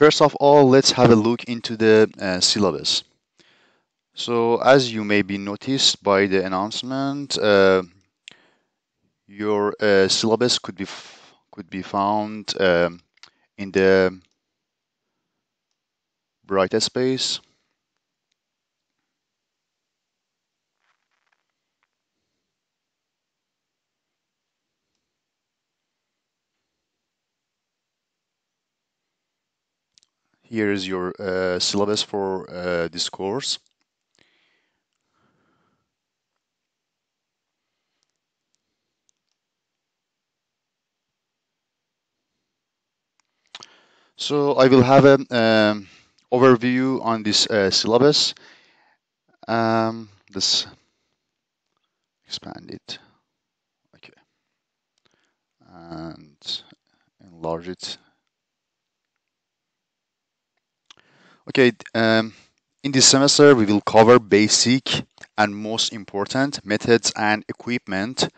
First of all, let's have a look into the uh, syllabus. So as you may be noticed by the announcement, uh, your uh, syllabus could be could be found um, in the Brightspace. Here is your uh, syllabus for uh, this course. So I will have an um, overview on this uh, syllabus. Um, let's expand it. Okay. And enlarge it. Okay, um, in this semester we will cover basic and most important methods and equipment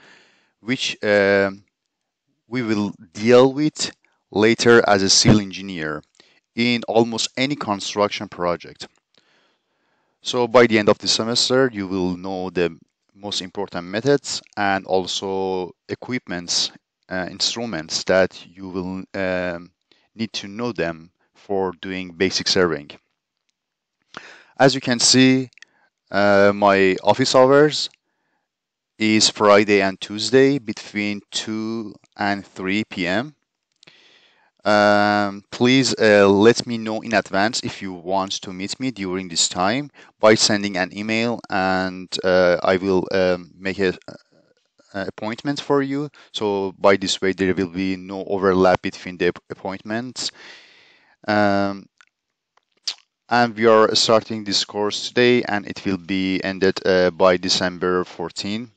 which uh, we will deal with later as a civil engineer in almost any construction project. So by the end of the semester, you will know the most important methods and also equipments, uh, instruments that you will um, need to know them for doing basic surveying. As you can see, uh, my office hours is Friday and Tuesday between 2 and 3 p.m. Um, please uh, let me know in advance if you want to meet me during this time by sending an email and uh, I will um, make a, a, appointment for you. So by this way, there will be no overlap between the appointments. Um, and we are starting this course today and it will be ended uh, by December 14.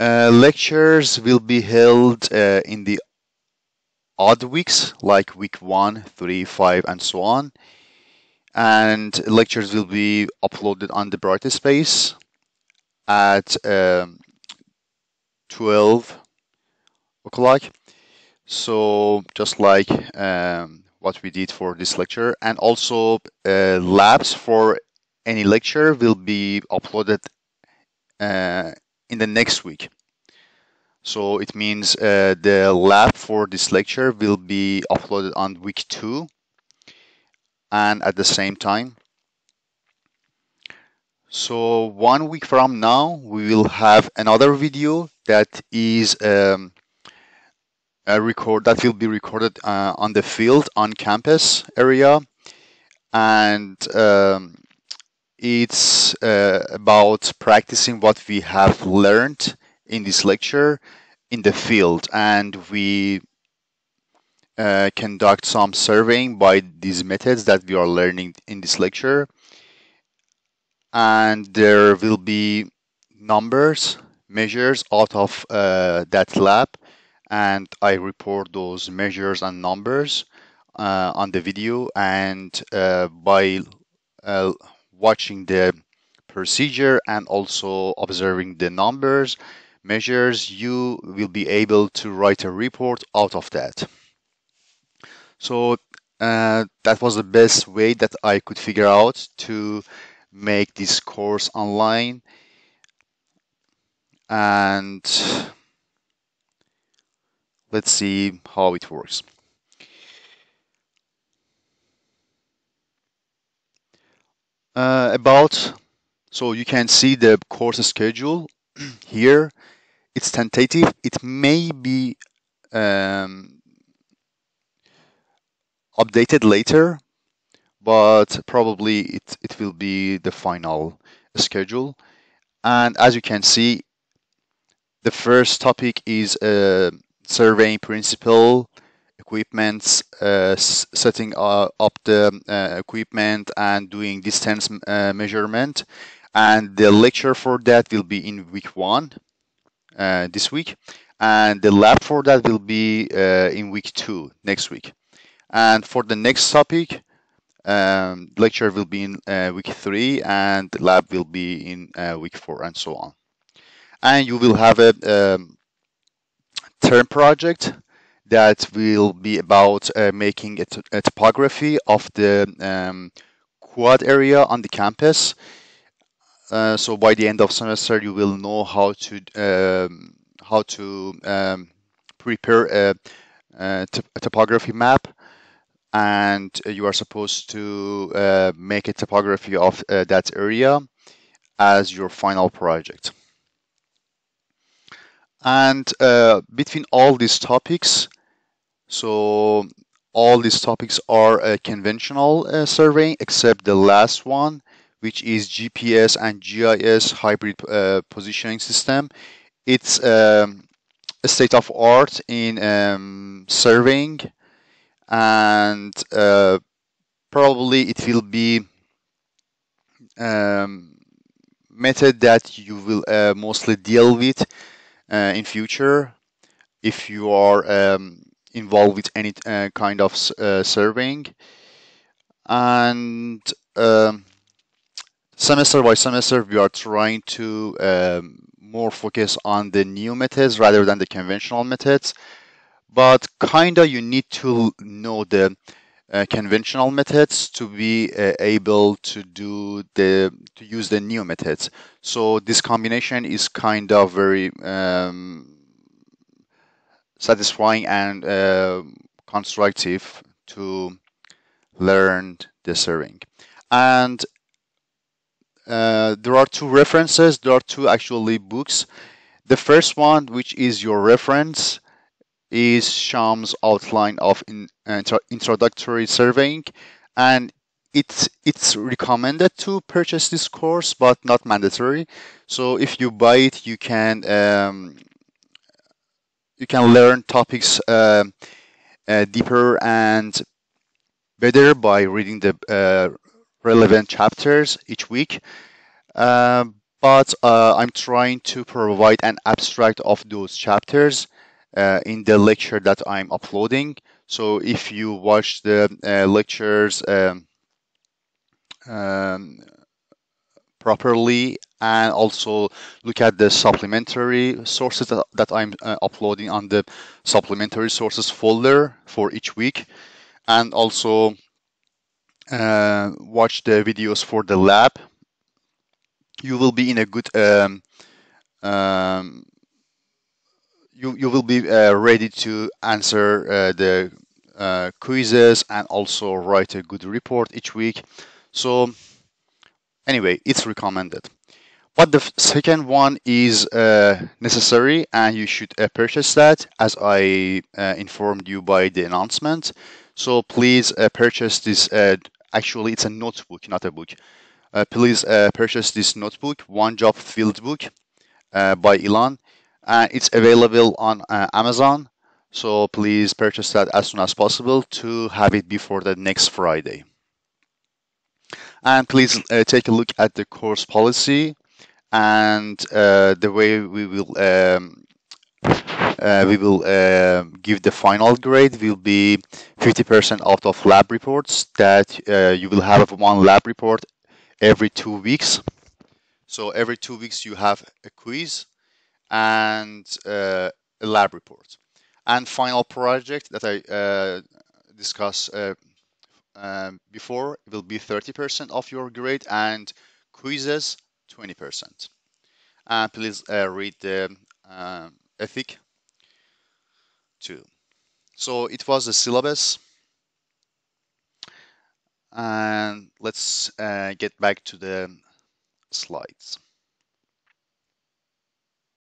Uh, lectures will be held uh, in the odd weeks like week 1, 3, 5 and so on. And lectures will be uploaded on the Brightspace at um, 12 o'clock. So just like um, what we did for this lecture and also uh, labs for any lecture will be uploaded uh, in the next week. So it means uh, the lab for this lecture will be uploaded on week two and at the same time. So one week from now, we will have another video that is um, record that will be recorded uh, on the field on campus area. And um, it's uh, about practicing what we have learned in this lecture in the field. And we uh, conduct some surveying by these methods that we are learning in this lecture. And there will be numbers measures out of uh, that lab and I report those measures and numbers uh, on the video and uh, by uh, watching the procedure and also observing the numbers measures, you will be able to write a report out of that. So uh, that was the best way that I could figure out to make this course online. And let's see how it works. Uh, about, so you can see the course schedule here it's tentative. It may be um, updated later, but probably it, it will be the final schedule. And as you can see, the first topic is uh, surveying principle, equipment, uh, setting up the uh, equipment and doing distance uh, measurement. And the lecture for that will be in week one uh, this week, and the lab for that will be uh, in week two next week. And for the next topic, um, lecture will be in uh, week three, and lab will be in week four, and so on. And you will have a um, term project that will be about uh, making a, topography of the um, quad area on the campus. Uh, so by the end of semester, you will know how to um, how to um, prepare a, a, a, topography map, and you are supposed to uh, make a topography of uh, that area as your final project. And uh, between all these topics, so all these topics are uh, conventional uh, surveying except the last one, which is GPS and GIS hybrid uh, positioning system. It's um, a state of art in um, surveying and uh, probably it will be um, method that you will uh, mostly deal with uh, in future if you are um, involved with any uh, kind of uh, surveying. And um, semester by semester we are trying to um, more focus on the new methods rather than the conventional methods. But kinda you need to know the conventional methods to be uh, able to do the to use the new methods so this combination is kind of very um, satisfying and uh, constructive to learn the surveying and uh, there are two references. There are two actually books. The first one which is your reference is Schaum's outline of in, uh, introductory surveying and it's it's recommended to purchase this course but not mandatory. So if you buy it you can um, you can learn topics uh, uh, deeper and better by reading the uh, relevant chapters each week. Um, but uh, I'm trying to provide an abstract of those chapters uh, in the lecture that I'm uploading. So if you watch the uh, lectures um, um, properly and also look at the supplementary sources that, that I'm uh, uploading on the supplementary sources folder for each week and also uh, watch the videos for the lab you will be in a good um, um, you, you will be uh, ready to answer uh, the uh, quizzes and also write a good report each week. So anyway, it's recommended. But the second one is uh, necessary and you should uh, purchase that as I uh, informed you by the announcement. So please purchase this. actually, it's a notebook, not a book. please purchase this notebook, One Job Field Book by Elan and it's available on uh, Amazon. So please purchase that as soon as possible to have it before the next Friday. And please uh, take a look at the course policy and uh, the way we will um, uh, we will uh, give the final grade will be 50% out of lab reports that uh, you will have one lab report every two weeks. So every two weeks you have a quiz and uh, a lab report. And final project that I uh, discussed uh, um, before will be 30% of your grade and quizzes 20%. And please uh, read the um, ethic too. So it was the syllabus. And let's uh, get back to the slides.